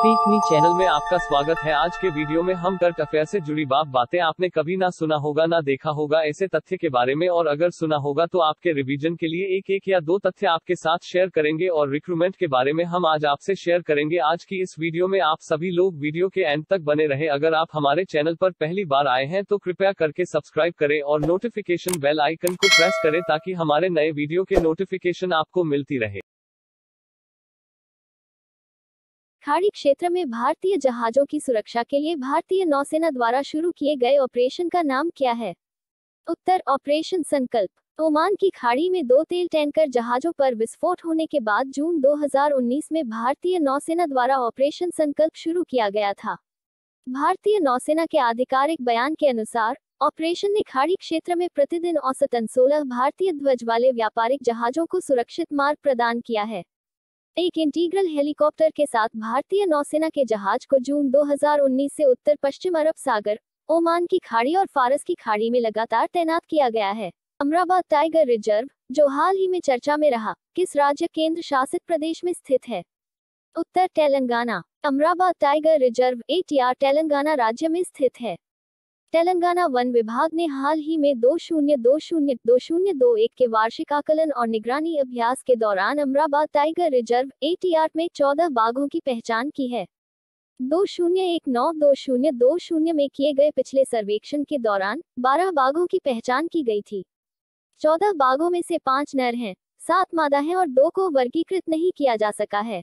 Speak मी channel में आपका स्वागत है। आज के वीडियो में हम करंट अफेयर से जुड़ी बात बातें आपने कभी ना सुना होगा, ना देखा होगा, ऐसे तथ्य के बारे में और अगर सुना होगा तो आपके रिवीजन के लिए एक एक या दो तथ्य आपके साथ शेयर करेंगे और रिक्रूटमेंट के बारे में हम आज आपसे शेयर करेंगे। आज की इस वीडियो में आप सभी लोग वीडियो के एंड तक बने रहे। अगर आप हमारे चैनल पर पहली बार आए हैं तो कृपया करके सब्सक्राइब करें और नोटिफिकेशन बेल आइकन को प्रेस करें ताकि हमारे नए वीडियो के नोटिफिकेशन आपको मिलती रहे। खाड़ी क्षेत्र में भारतीय जहाजों की सुरक्षा के लिए भारतीय नौसेना द्वारा शुरू किए गए ऑपरेशन का नाम क्या है? उत्तर ऑपरेशन संकल्प, ओमान की खाड़ी में दो तेल टैंकर जहाजों पर विस्फोट होने के बाद जून 2019 में भारतीय नौसेना द्वारा ऑपरेशन संकल्प शुरू किया गया था। भारतीय नौसेना के आधिकारिक बयान के अनुसार, ऑपरेशन ने खाड़ी क्षेत्र में प्रतिदिन औसतन 16 भारतीय ध्वज वाले व्यापारिक जहाजों को सुरक्षित मार्ग प्रदान किया है। एक इंटीग्रल हेलीकॉप्टर के साथ भारतीय नौसेना के जहाज़ को जून 2019 से उत्तर पश्चिम अरब सागर, ओमान की खाड़ी और फारस की खाड़ी में लगातार तैनात किया गया है। अमराबाद टाइगर रिज़र्व, जो हाल ही में चर्चा में रहा, किस राज्य केंद्र शासित प्रदेश में स्थित है? उत्तर Telangana, Amrabad tiger reserve ATR Telangana राज्य में स्थित है। तेलंगाना वन विभाग ने हाल ही में दो शून्य दो शून्य दो शून्य दो एक के वार्षिक आकलन और निगरानी अभ्यास के दौरान अमराबाद टाइगर रिज़र्व एटीआर में चौदह बाघों की पहचान की है। दो शून्य एक नौ दो शून्य दो शून्य में किए गए पिछले सर्वेक्षण के दौरान बारह बाघों की पहचान की गई थी। चौदह बाघों में से पाँच नर हैं, सात मादा हैं और दो को वर्गीकृत नहीं किया जा सका है।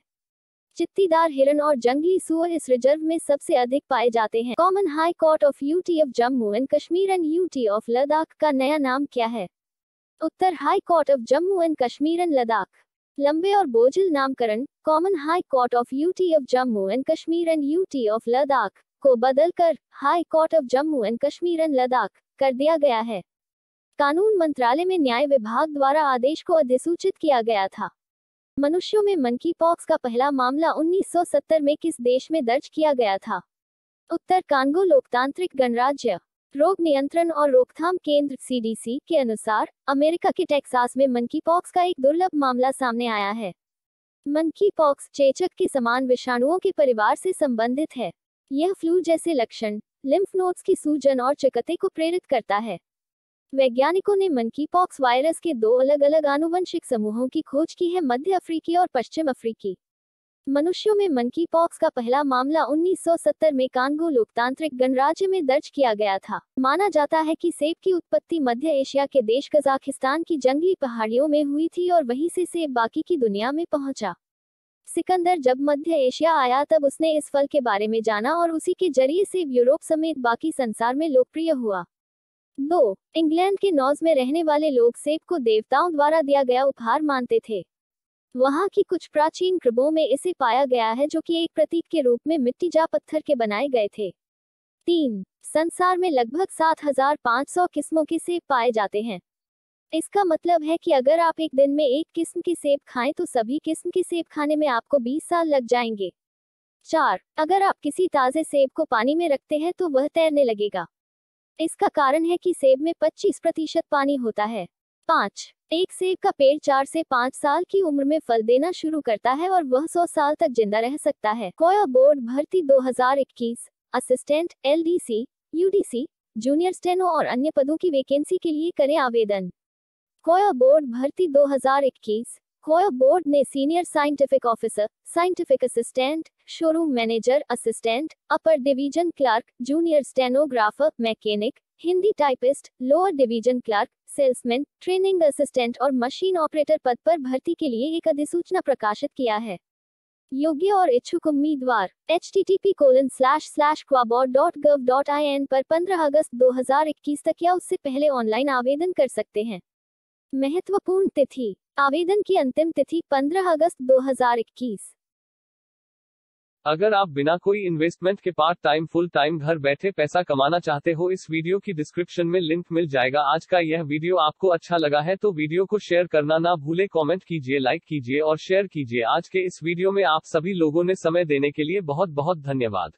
चित्तीदार हिरन और जंगली सुअर इस रिज़र्व में सबसे अधिक पाए जाते हैं। Common high court of UT of Jammu and Kashmir and UT of Ladakh का नया नाम क्या है? उत्तर high court of Jammu and Kashmir and Ladakh. लंबे और बोझिल नामकरण, common high court of UT of Jammu and Kashmir and UT of Ladakh को बदलकर high court of Jammu and Kashmir and Ladakh कर दिया गया है। कानून मंत्रालय में न्याय विभाग द्वारा आदेश को अधिसूचित किया गया था। मनुष्यों में मनकी पॉक्स का पहला मामला 1970 में किस देश में दर्ज किया गया था? उत्तर कांगो लोकतांत्रिक गणराज्य, रोग नियंत्रण और रोकथाम केंद्र सीडीसी के अनुसार अमेरिका के टेक्सास में मनकी पॉक्स का एक दुर्लभ मामला सामने आया है। मनकी पॉक्स चेचक के समान विषाणुओं के परिवार से संबंधित है। यह फ्लू जैसे लक्षण लिम्फ नोड्स की सूजन और चिकते को प्रेरित करता है। वैज्ञानिकों ने मनकी पॉक्स वायरस के दो अलग अलग आनुवंशिक समूहों की खोज की है, मध्य अफ्रीकी और पश्चिम अफ्रीकी। मनुष्यों में मनकी पॉक्स का पहला मामला 1970 में कांगो लोकतांत्रिक गणराज्य में दर्ज किया गया था। माना जाता है कि सेब की उत्पत्ति मध्य एशिया के देश कजाकिस्तान की जंगली पहाड़ियों में हुई थी और वहीं से सेब बाकी की दुनिया में पहुँचा। सिकंदर जब मध्य एशिया आया, तब उसने इस फल के बारे में जाना और उसी के ज़रिए सेब यूरोप समेत बाकी संसार में लोकप्रिय हुआ। दो इंग्लैंड के नौज में रहने वाले लोग सेब को देवताओं द्वारा दिया गया उपहार मानते थे। वहाँ की कुछ प्राचीन कृबों में इसे पाया गया है जो कि एक प्रतीक के रूप में मिट्टी जा पत्थर के बनाए गए थे। तीन, संसार में लगभग सात हज़ार पाँच सौ किस्मों के सेब पाए जाते हैं। इसका मतलब है कि अगर आप एक दिन में एक किस्म के सेब खाएँ तो सभी किस्म के सेब खाने में आपको 20 साल लग जाएँगे। चार, अगर आप किसी ताजे सेब को पानी में रखते हैं तो वह तैरने लगेगा। इसका कारण है कि सेब में 25 प्रतिशत पानी होता है। पाँच। एक सेब का पेड़ चार से पाँच साल की उम्र में फल देना शुरू करता है और वह सौ साल तक ज़िंदा रह सकता है। कोया बोर्ड भर्ती 2021 assistant, LDC, UDC, junior steno और अन्य पदों की वैकेंसी के लिए करें आवेदन। कोया बोर्ड भर्ती 2021 कोया बोर्ड ने senior scientific officer scientific assistant showroom manager assistant upper division clerk junior stenographer mechanic Hindi typist lower division clerk salesman training assistant और मशीन ऑपरेटर पद पर भर्ती के लिए एक अधिसूचना प्रकाशित किया है। योग्य और इच्छुक उम्मीदवार H T T P colon slash slash coirboard dot gov dot I N पर 15 अगस्त 2021 तक या उससे पहले ऑनलाइन आवेदन कर सकते हैं। महत्वपूर्ण तिथि, आवेदन की अंतिम तिथि 15 अगस्त 2021 अगर आप बिना कोई इन्वेस्टमेंट के पार्ट टाइम फुल टाइम घर बैठे पैसा कमाना चाहते हो, इस वीडियो की डिस्क्रिप्शन में लिंक मिल जाएगा। आज का यह वीडियो आपको अच्छा लगा है तो वीडियो को शेयर करना ना भूले। कमेंट कीजिए लाइक कीजिए और शेयर कीजिए। आज के इस वीडियो में आप सभी लोगों ने समय देने के लिए बहुत बहुत धन्यवाद।